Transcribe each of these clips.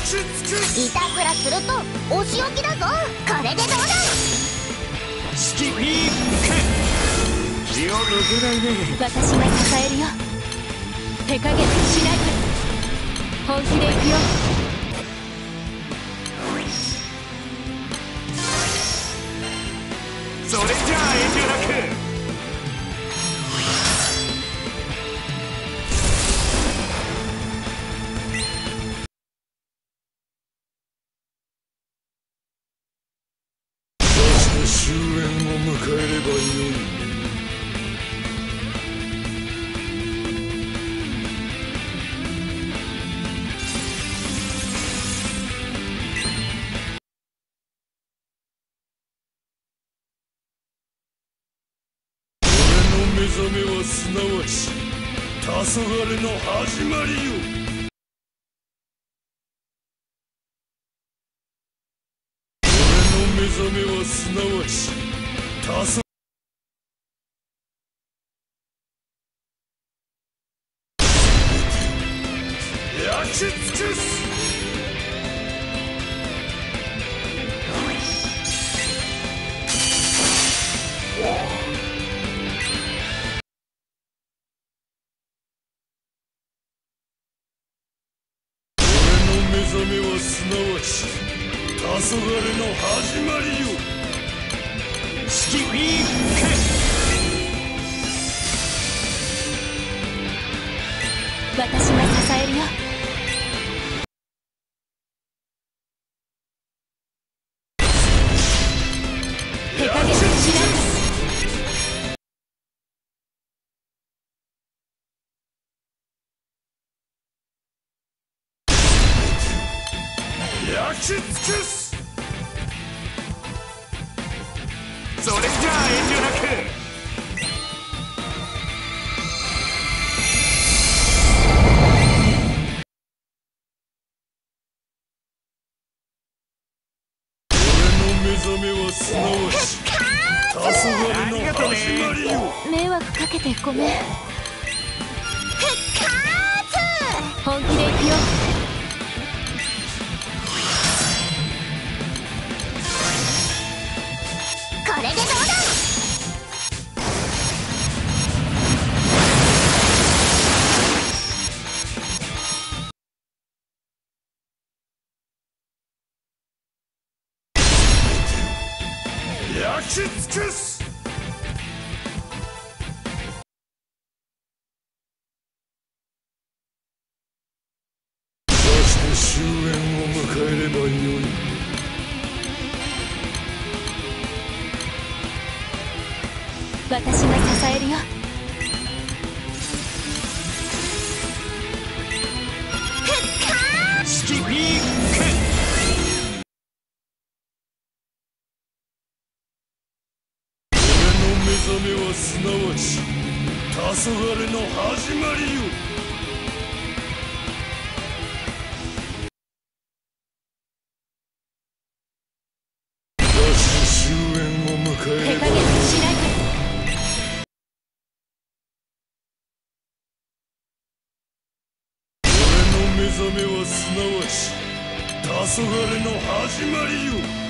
いたずらするとお仕置きだぞ。これでどうだ？スキピー気を抜けないね。私が支えるよ。手加減しない本気で行くよ迎えればよい俺の目覚めはすなわち黄昏の始まりよ。俺の目覚めはすなわち俺の目覚めはすなわち黄昏の始まりよ。私が支えるよ。手加減しない。焼き尽くす。覚めはすなわち黄昏の始まりよ。迷惑かけてごめん本気で行くよ焼き尽くすそして終焉を迎えればよい私が支えるよ。めはすなわち黄昏の始まりよ。そして終焉を迎えれば手加減しない俺の目覚めはすなわち黄昏の始まりよ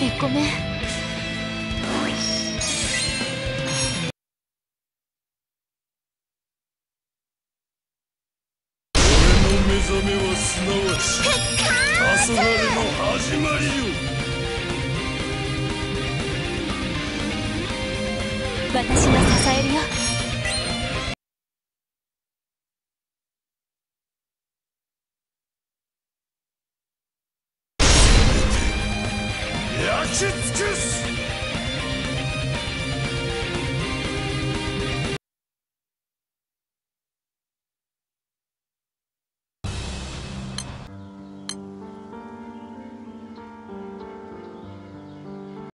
てごめん俺の目覚めはすなわち黄昏の始まりよ。私が支えるよ Schützküss!